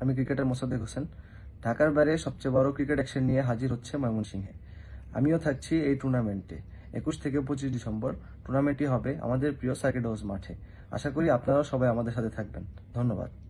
Cricketer Mosaddek Hossain. ঢাকার বাইরে সবচেয়ে বড় ক্রিকেট অ্যাকশন নিয়ে হাজির হচ্ছে ময়মনসিংহে। আমিও থাকছি এই টুর্নামেন্টে। একুশ থেকে পঁচিশ ডিসেম্বর। টুর্নামেন্টটি হবে আমাদের প্রিয় সার্কিট হাউস মাঠে। আশা করি আপনারাও সবাই আমাদের সাথে থাকবেন। ধন্যবাদ।